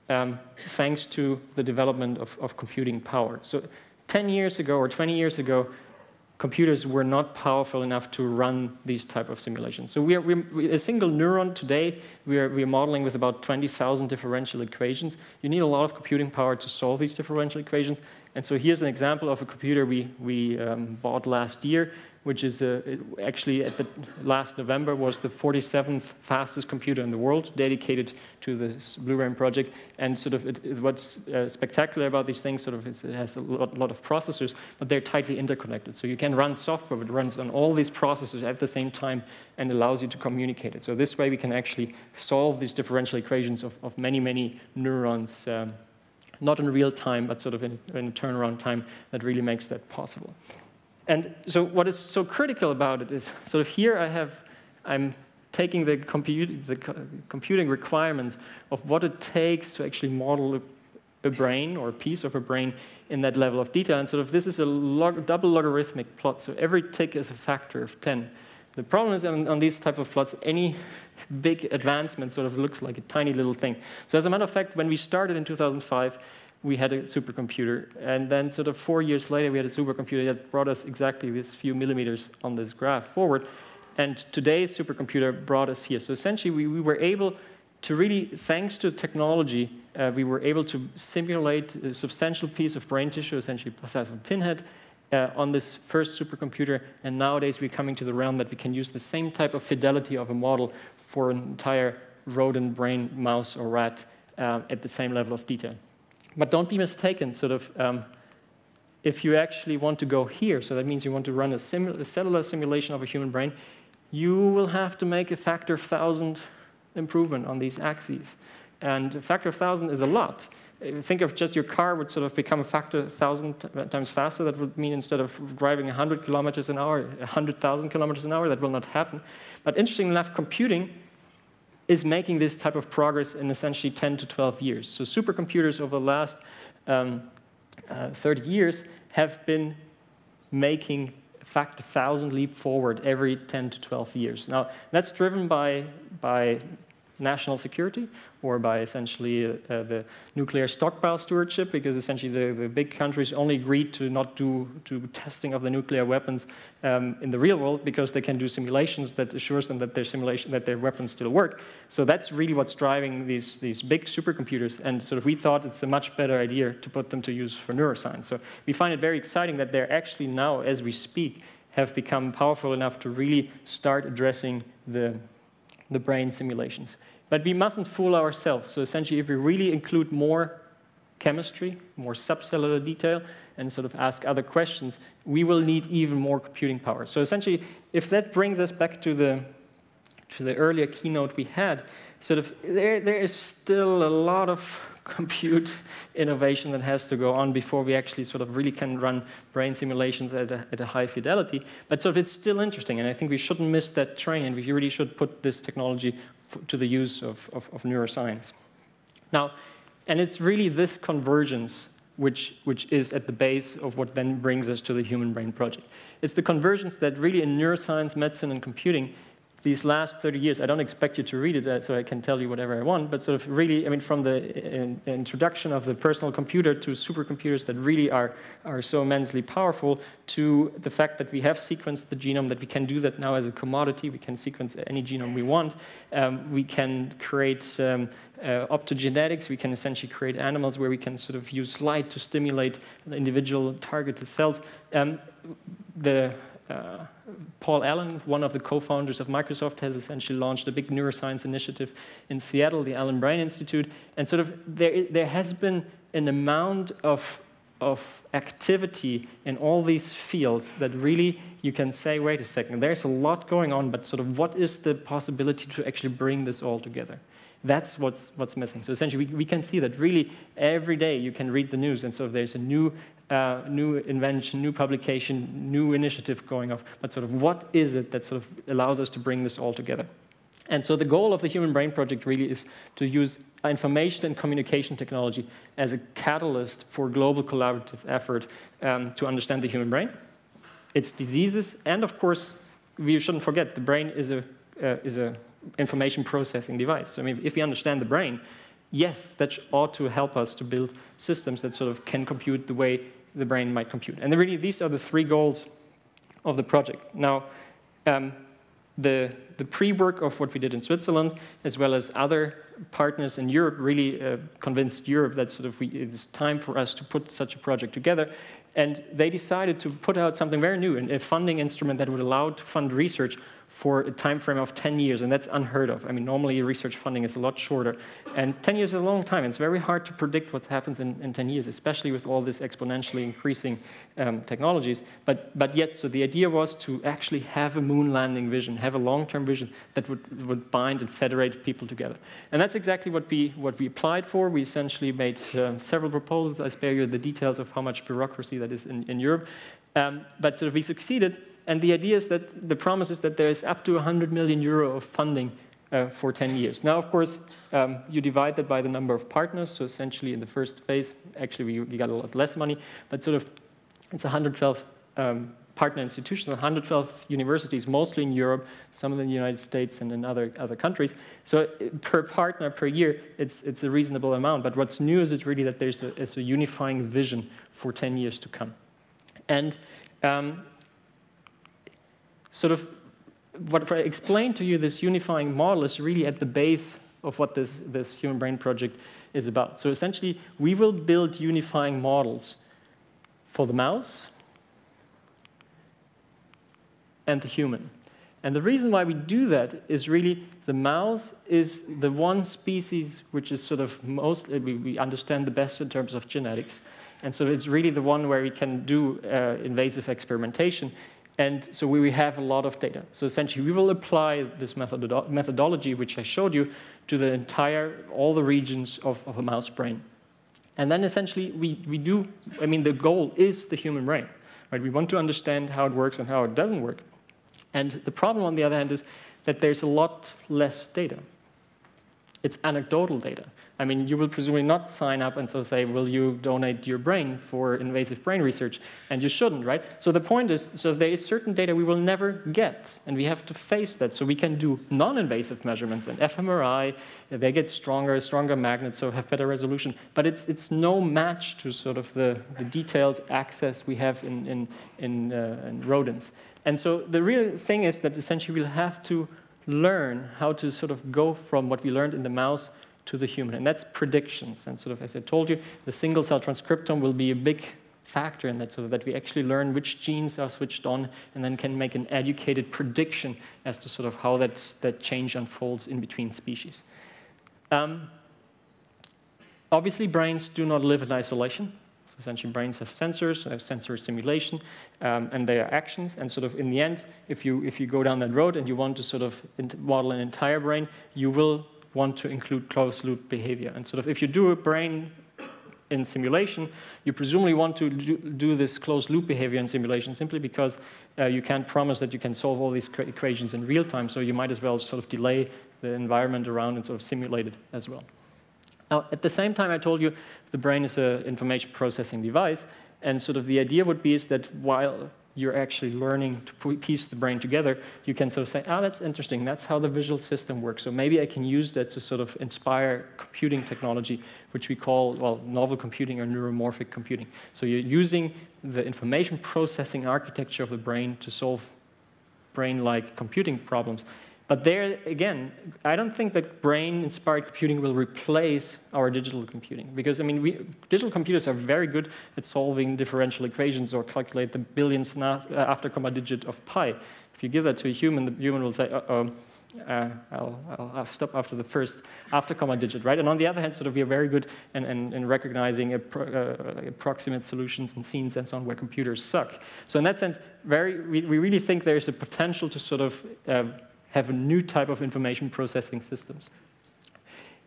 um, thanks to the development of, of computing power. So 10 years ago or 20 years ago, computers were not powerful enough to run these type of simulations. So we are, we, a single neuron today, we are, we are modeling with about 20,000 differential equations. You need a lot of computing power to solve these differential equations. And so here's an example of a computer we, we um, bought last year, which is uh, actually at the last November was the 47th fastest computer in the world dedicated to this Blue Brain project. And sort of it, it, what's uh, spectacular about these things, sort of it has a lot, lot, of processors, but they're tightly interconnected. So you can run software that runs on all these processors at the same time and allows you to communicate it. So this way we can actually solve these differential equations of, of many, many neurons um, not in real time, but sort of in, in a turnaround time that really makes that possible. And so what is so critical about it is, sort of here I have, I'm taking the, compute, the computing requirements of what it takes to actually model a, a, brain or a piece of a brain in that level of detail. And sort of this is a log, double logarithmic plot, so every tick is a factor of 10. The problem is on, on these type of plots, any big advancement sort of looks like a tiny little thing. So as a matter of fact, when we started in 2005, we had a supercomputer. And then sort of four years later, we had a supercomputer that brought us exactly this few millimeters on this graph forward. And today's supercomputer brought us here. So essentially, we, we were able to really, thanks to technology, uh, we were able to simulate a substantial piece of brain tissue, essentially the size of a pinhead, uh, on this first supercomputer. And nowadays, we're coming to the realm that we can use the same type of fidelity of a model for an entire rodent brain, mouse, or rat uh, at the same level of detail. But don't be mistaken, sort of, um, if you actually want to go here, so that means you want to run a, a, cellular simulation of a human brain, you will have to make a factor of 1,000 improvement on these axes. And a factor of 1,000 is a lot. Think of just your car would sort of become a factor 1,000 times faster. That would mean instead of driving 100 kilometers an hour, 100,000 kilometers an hour. That will not happen. But interestingly enough, computing is making this type of progress in essentially 10 to 12 years. So supercomputers over the last um, uh, 30 years have been making fact a 1,000 leap forward every 10 to 12 years. Now, that's driven by, by national security or by essentially uh, uh, the nuclear stockpile stewardship, because essentially the, the big countries only agreed to not do to testing of the nuclear weapons um, in the real world because they can do simulations that assures them that their simulation that their weapons still work. So that's really what's driving these these big supercomputers. And sort of we thought it's a much better idea to put them to use for neuroscience. So we find it very exciting that they're actually now, as we speak, have become powerful enough to really start addressing the the brain simulations. But we mustn't fool ourselves. So essentially, if we really include more chemistry, more subcellular detail, and sort of ask other questions, we will need even more computing power. So essentially, if that brings us back to the, to the earlier keynote we had, sort of there, there is still a lot of compute innovation that has to go on before we actually sort of really can run brain simulations at a, at a high fidelity. But sort of it's still interesting, and I think we shouldn't miss that train, and we really should put this technology to the use of, of, of neuroscience. Now, and it's really this convergence which, which is at the base of what then brings us to the Human Brain Project. It's the convergence that really in neuroscience, medicine, and computing these last 30 years, I don't expect you to read it uh, so I can tell you whatever I want, but sort of really, I mean, from the in, introduction of the personal computer to supercomputers that really are, are so immensely powerful to the fact that we have sequenced the genome, that we can do that now as a commodity, we can sequence any genome we want, um, we can create um, uh, optogenetics, we can essentially create animals where we can sort of use light to stimulate individual targeted cells. Um, the uh, Paul Allen, one of the co-founders of Microsoft, has essentially launched a big neuroscience initiative in Seattle, the Allen Brain Institute, and sort of there, there has been an amount of, of activity in all these fields that really you can say, wait a second, there's a lot going on, but sort of what is the possibility to actually bring this all together? That's what's, what's missing. So essentially, we, we can see that really every day you can read the news, and so there's a new uh, new invention, new publication, new initiative going off, but sort of what is it that sort of allows us to bring this all together? And so the goal of the Human Brain Project really is to use information and communication technology as a catalyst for global collaborative effort um, to understand the human brain, its diseases, and of course, we shouldn't forget the brain is a, uh, is a information processing device. So I mean, if we understand the brain, yes, that ought to help us to build systems that sort of can compute the way the brain might compute. And really, these are the three goals of the project. Now, um, the, the pre-work of what we did in Switzerland, as well as other partners in Europe, really uh, convinced Europe that sort of we, it's time for us to put such a project together. And they decided to put out something very new, a funding instrument that would allow to fund research for a time frame of 10 years, and that's unheard of. I mean, normally research funding is a lot shorter, and 10 years is a long time. It's very hard to predict what happens in, in 10 years, especially with all this exponentially increasing um, technologies. But, but yet, so the idea was to actually have a moon landing vision, have a long-term vision that would, would bind and federate people together. And that's exactly what we, what we applied for. We essentially made uh, several proposals. I spare you the details of how much bureaucracy that is in, in Europe. Um, but sort of we succeeded and the idea is that the promise is that there is up to 100 million euro of funding uh, for 10 years. Now, of course, um, you divide that by the number of partners. So essentially, in the first phase, actually, we, we got a lot less money, but sort of it's 112 um, partner institutions, 112 universities, mostly in Europe, some in the United States and in other, other countries. So uh, per partner per year, it's, it's a reasonable amount. But what's new is it's really that there's a, it's a unifying vision for 10 years to come. And um, sort of what I explained to you, this unifying model is really at the base of what this, this human brain project is about. So essentially, we will build unifying models for the mouse and the human. And the reason why we do that is really the mouse is the one species which is sort of most, we, we understand the best in terms of genetics. And so it's really the one where we can do uh, invasive experimentation. And so we have a lot of data. So essentially, we will apply this methodology, which I showed you, to the entire, all the regions of, of a mouse brain. And then essentially, we, we do, I mean, the goal is the human brain. Right? We want to understand how it works and how it doesn't work. And the problem, on the other hand, is that there's a lot less data. It's anecdotal data. I mean, you will presumably not sign up and so say, will you donate your brain for invasive brain research? And you shouldn't, right? So the point is, so there is certain data we will never get, and we have to face that. So we can do non-invasive measurements, and fMRI, they get stronger, stronger magnets, so have better resolution. But it's, it's no match to sort of the, the detailed access we have in, in, in, uh, in rodents. And so the real thing is that essentially we'll have to learn how to sort of go from what we learned in the mouse to the human. And that's predictions. And sort of, as I told you, the single cell transcriptome will be a big factor in that, so that we actually learn which genes are switched on and then can make an educated prediction as to sort of how that, that change unfolds in between species. Um, obviously, brains do not live in isolation. So essentially, brains have sensors, have sensor simulation, um, and they are actions. And sort of in the end, if you, if you go down that road and you want to sort of model an entire brain, you will want to include closed loop behavior. And sort of if you do a brain in simulation, you presumably want to do, this closed loop behavior in simulation simply because uh, you can't promise that you can solve all these equations in real time, so you might as well sort of delay the environment around and sort of simulate it as well. Now, at the same time, I told you the brain is an information processing device, and sort of the idea would be is that while you're actually learning to piece the brain together, you can sort of say, ah, that's interesting. That's how the visual system works. So maybe I can use that to sort of inspire computing technology, which we call, well, novel computing or neuromorphic computing. So you're using the information processing architecture of the brain to solve brain-like computing problems. But there, again, I don't think that brain-inspired computing will replace our digital computing. Because, I mean, we, digital computers are very good at solving differential equations or calculate the billionth uh, after comma digit of pi. If you give that to a human, the human will say, uh-oh, uh, I'll, I'll, I'll, stop after the first after comma digit, right? And on the other hand, sort of we are very good in, in, in recognizing appro uh, approximate solutions and scenes and so on where computers suck. So in that sense, very, we, we really think there's a potential to sort of uh, have a new type of information processing systems.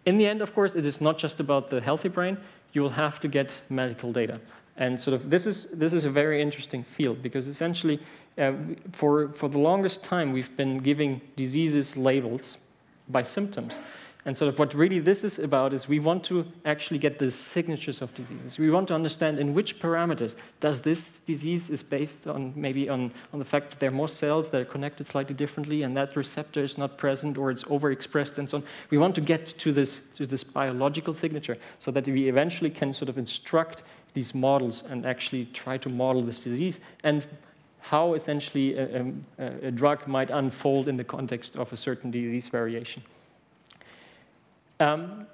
In the end, of course, it is not just about the healthy brain. You will have to get medical data. And sort of this is, this is a very interesting field because essentially, uh, for, for the longest time, we've been giving diseases labels by symptoms. And sort of what really this is about is we want to actually get the signatures of diseases. We want to understand in which parameters does this disease is based on maybe on, on the fact that there are more cells that are connected slightly differently and that receptor is not present or it's overexpressed and so on. We want to get to this, to this biological signature so that we eventually can sort of instruct these models and actually try to model this disease and how essentially a, a, a drug might unfold in the context of a certain disease variation. Um,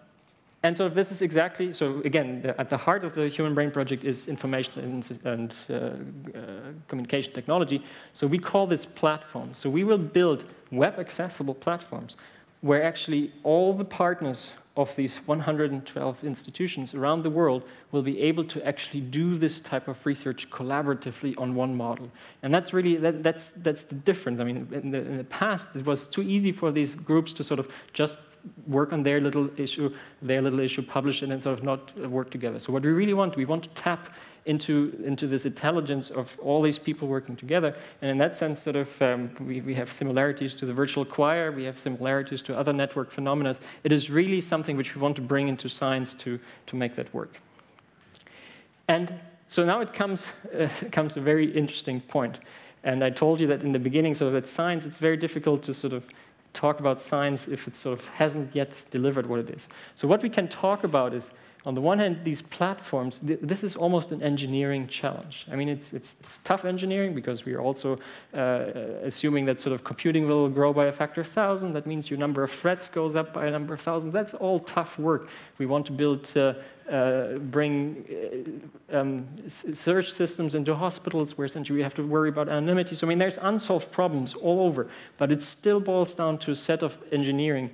And so this is exactly, so again, at the heart of the Human Brain Project is information and, and uh, uh, communication technology. So we call this platform. So we will build web accessible platforms where actually all the partners of these 112 institutions around the world will be able to actually do this type of research collaboratively on one model. And that's really, that, that's, that's the difference. I mean, in the, in the past, it was too easy for these groups to sort of just work on their little issue, their little issue, publish it, and sort of not work together. So what we really want, we want to tap into, into this intelligence of all these people working together. And in that sense, sort of, um, we, we have similarities to the virtual choir, we have similarities to other network phenomena. It is really something which we want to bring into science to, to make that work. And so now it comes, uh, comes a very interesting point. And I told you that in the beginning, so that science, it's very difficult to sort of talk about science if it sort of hasn't yet delivered what it is. So what we can talk about is on the one hand, these platforms, th this is almost an engineering challenge. I mean, it's, it's, it's tough engineering because we are also uh, assuming that sort of computing will grow by a factor of thousand. That means your number of threads goes up by a number of thousand. That's all tough work. We want to build, uh, uh, bring uh, um, search systems into hospitals where essentially we have to worry about anonymity. So, I mean, there's unsolved problems all over, but it still boils down to a set of engineering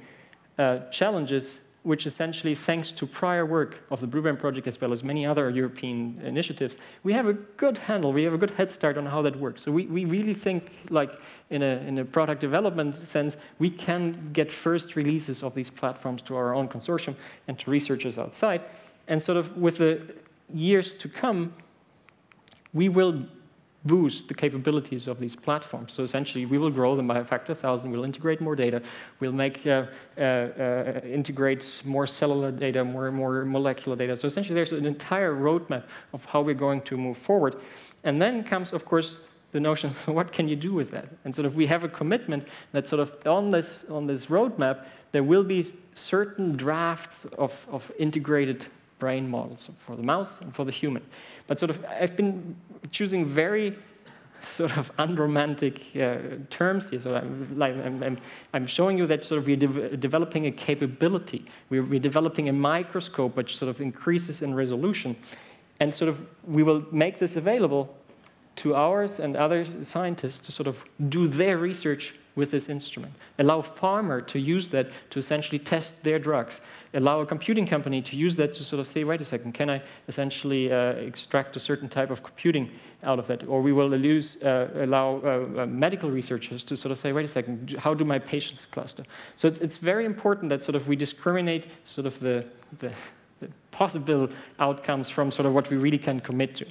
uh, challenges which essentially, thanks to prior work of the Blue Project as well as many other European initiatives, we have a good handle, we have a good head start on how that works. So we, we really think, like in a, in a product development sense, we can get first releases of these platforms to our own consortium and to researchers outside. And sort of with the years to come, we will boost the capabilities of these platforms. So essentially, we will grow them by a factor of 1,000. We'll integrate more data. We'll make uh, uh, uh, integrate more cellular data, more more molecular data. So essentially, there's an entire roadmap of how we're going to move forward. And then comes, of course, the notion of what can you do with that? And sort of we have a commitment that sort of on this on this roadmap there will be certain drafts of, of integrated brain models for the mouse and for the human. But sort of, I've been choosing very sort of unromantic uh, terms here. So I'm, like, I'm, I'm, showing you that sort of we're de developing a capability. We're, we're, developing a microscope which sort of increases in resolution. And sort of we will make this available to ours and other scientists to sort of do their research with this instrument. Allow a pharma to use that to essentially test their drugs. Allow a computing company to use that to sort of say, wait a second, can I essentially uh, extract a certain type of computing out of it? Or we will uh, allow uh, uh, medical researchers to sort of say, wait a second, how do my patients cluster? So it's, it's very important that sort of we discriminate sort of the, the, the possible outcomes from sort of what we really can commit to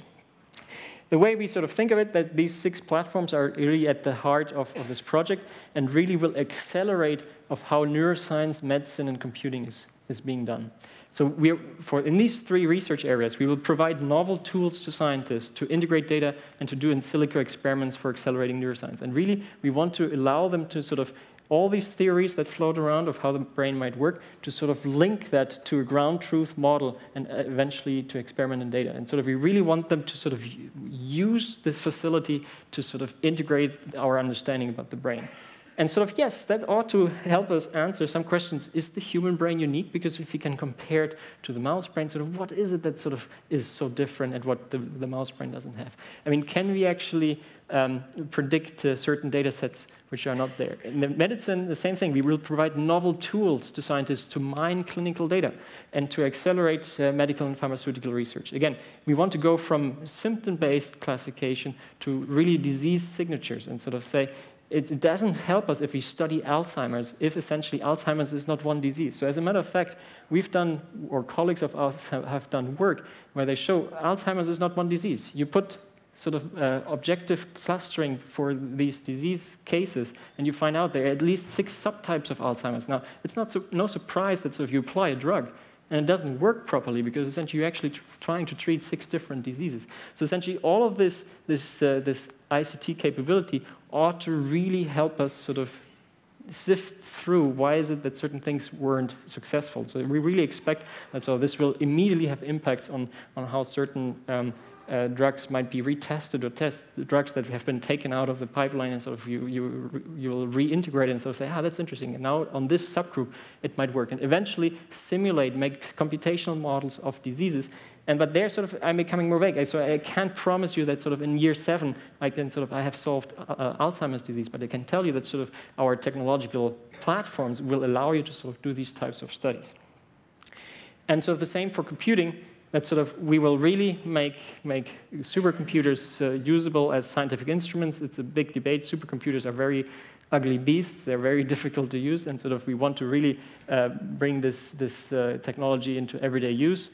the way we sort of think of it, that these six platforms are really at the heart of, of this project and really will accelerate of how neuroscience, medicine, and computing is, is being done. So we are, for in these three research areas, we will provide novel tools to scientists to integrate data and to do in silico experiments for accelerating neuroscience. And really, we want to allow them to sort of all these theories that float around of how the brain might work to sort of link that to a ground truth model and eventually to experiment in data. And sort of we really want them to sort of use this facility to sort of integrate our understanding about the brain. And sort of, yes, that ought to help us answer some questions. Is the human brain unique? Because if you can compare it to the mouse brain, sort of what is it that sort of is so different and what the, the mouse brain doesn't have? I mean, can we actually um, predict uh, certain data sets which are not there? In the medicine, the same thing. We will provide novel tools to scientists to mine clinical data and to accelerate uh, medical and pharmaceutical research. Again, we want to go from symptom-based classification to really disease signatures and sort of say, it doesn't help us if we study Alzheimer's, if essentially Alzheimer's is not one disease. So as a matter of fact, we've done, or colleagues of ours have done work where they show Alzheimer's is not one disease. You put sort of uh, objective clustering for these disease cases, and you find out there are at least six subtypes of Alzheimer's. Now, it's not no surprise that so if you apply a drug and it doesn't work properly because essentially you're actually trying to treat six different diseases. So essentially all of this, this, uh, this ICT capability ought to really help us sort of sift through why is it that certain things weren't successful. So we really expect that so this will immediately have impacts on, on how certain um, uh, drugs might be retested or test the drugs that have been taken out of the pipeline and sort of you, you, you will reintegrate it and sort of say, ah, that's interesting. And now on this subgroup, it might work. And eventually simulate, make computational models of diseases. And but there sort of, I'm becoming more vague. So I can't promise you that sort of in year seven, I can sort of, I have solved uh, uh, Alzheimer's disease, but I can tell you that sort of our technological platforms will allow you to sort of do these types of studies. And so the same for computing, that sort of we will really make, make supercomputers uh, usable as scientific instruments. It's a big debate. Supercomputers are very ugly beasts. They're very difficult to use, and sort of we want to really uh, bring this, this uh, technology into everyday use.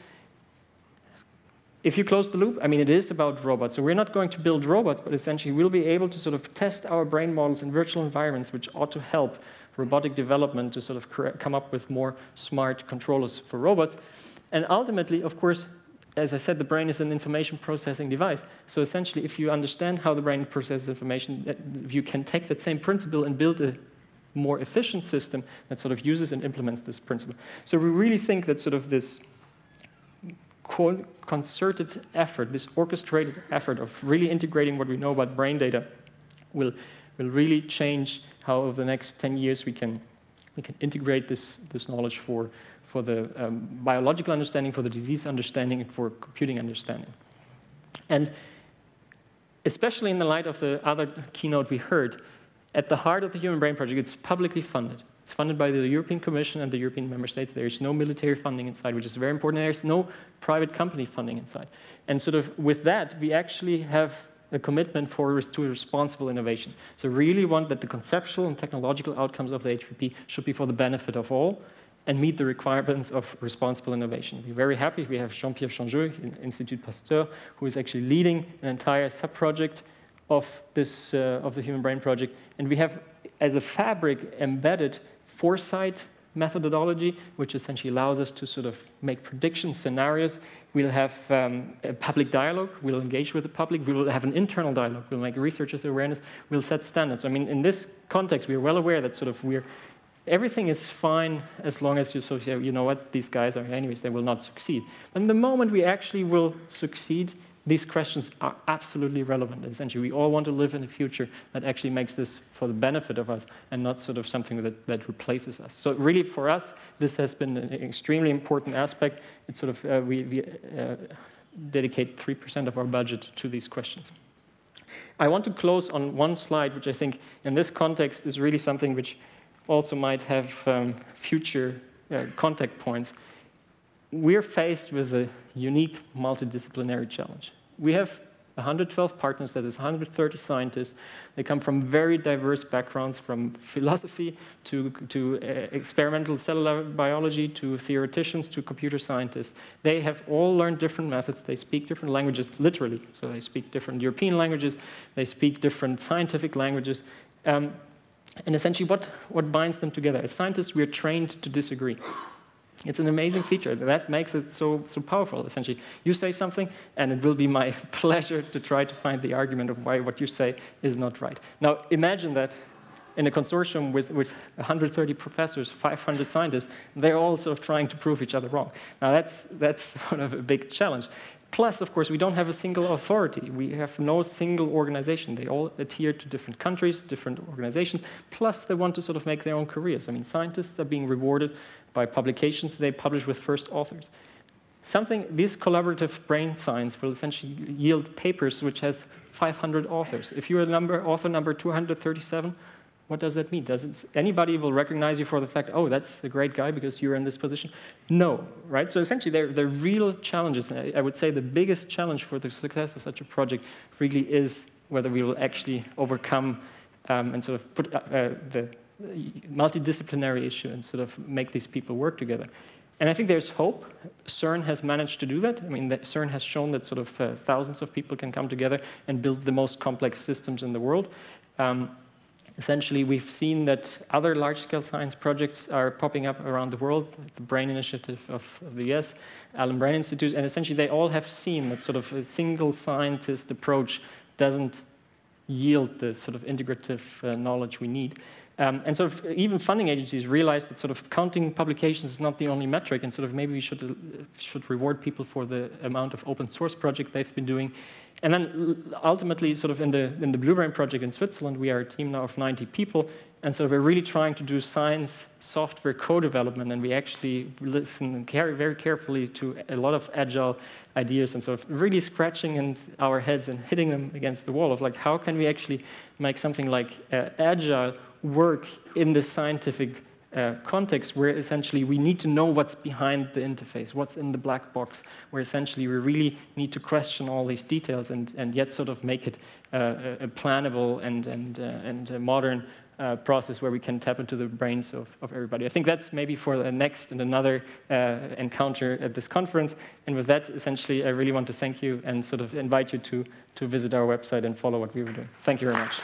If you close the loop, I mean, it is about robots. So we're not going to build robots, but essentially we'll be able to sort of test our brain models in virtual environments, which ought to help robotic development to sort of come up with more smart controllers for robots. And ultimately, of course, as I said, the brain is an information processing device. So essentially, if you understand how the brain processes information, you can take that same principle and build a more efficient system that sort of uses and implements this principle. So we really think that sort of this concerted effort, this orchestrated effort of really integrating what we know about brain data will, will really change how over the next 10 years we can, we can integrate this, this knowledge for for the um, biological understanding, for the disease understanding, and for computing understanding. And especially in the light of the other keynote we heard, at the heart of the Human Brain Project, it's publicly funded. It's funded by the European Commission and the European member states. There is no military funding inside, which is very important. There's no private company funding inside. And sort of with that, we actually have a commitment for to responsible innovation. So really want that the conceptual and technological outcomes of the HBP should be for the benefit of all, and meet the requirements of responsible innovation. We're very happy we have Jean-Pierre Changeux in Institut Pasteur, who is actually leading an entire sub-project of, this, uh, of the Human Brain Project. And we have, as a fabric, embedded foresight methodology, which essentially allows us to sort of make prediction scenarios. We'll have um, a public dialogue. We'll engage with the public. We will have an internal dialogue. We'll make researchers awareness. We'll set standards. I mean, in this context, we're well aware that sort of we're everything is fine as long as you associate, you know what, these guys are, anyways, they will not succeed. And the moment we actually will succeed, these questions are absolutely relevant. Essentially, we all want to live in a future that actually makes this for the benefit of us and not sort of something that, that replaces us. So really, for us, this has been an extremely important aspect. It's sort of, uh, we, we uh, dedicate 3% of our budget to these questions. I want to close on one slide, which I think in this context is really something which also might have um, future uh, contact points, we're faced with a unique multidisciplinary challenge. We have 112 partners, that is 130 scientists. They come from very diverse backgrounds, from philosophy to, to uh, experimental cellular biology to theoreticians to computer scientists. They have all learned different methods. They speak different languages, literally. So they speak different European languages. They speak different scientific languages. Um, and essentially, what, what binds them together? As scientists, we are trained to disagree. It's an amazing feature. That makes it so, so powerful, essentially. You say something, and it will be my pleasure to try to find the argument of why what you say is not right. Now, imagine that in a consortium with, with 130 professors, 500 scientists, they're all sort of trying to prove each other wrong. Now, that's, that's sort of a big challenge. Plus, of course, we don't have a single authority. We have no single organization. They all adhere to different countries, different organizations. Plus, they want to sort of make their own careers. I mean, scientists are being rewarded by publications they publish with first authors. Something, this collaborative brain science will essentially yield papers which has 500 authors. If you're number, author number 237, what does that mean? Does it, anybody will recognize you for the fact, oh, that's a great guy because you're in this position? No, right? So essentially, they're, they're real challenges. I, I would say the biggest challenge for the success of such a project really is whether we will actually overcome um, and sort of put uh, uh the multidisciplinary issue and sort of make these people work together. And I think there's hope. CERN has managed to do that. I mean, CERN has shown that sort of uh, thousands of people can come together and build the most complex systems in the world. Um, Essentially, we've seen that other large-scale science projects are popping up around the world, the BRAIN Initiative of, of the US, Allen Brain Institute, and essentially they all have seen that sort of a single scientist approach doesn't yield the sort of integrative uh, knowledge we need. Um, and sort of even funding agencies realize that sort of counting publications is not the only metric, and sort of maybe we should, uh, should reward people for the amount of open source project they've been doing. And then ultimately, sort of in the, in the Blue Brain project in Switzerland, we are a team now of 90 people, and so we're really trying to do science software co-development, and we actually listen and care very carefully to a lot of agile ideas, and sort of really scratching in our heads and hitting them against the wall of like, how can we actually make something like uh, agile work in the scientific uh, context where essentially we need to know what's behind the interface, what's in the black box, where essentially we really need to question all these details and, and yet sort of make it uh, a plannable and, and, uh, and modern uh, process where we can tap into the brains of, of everybody. I think that's maybe for the next and another uh, encounter at this conference. And with that, essentially, I really want to thank you and sort of invite you to, to visit our website and follow what we were doing. Thank you very much.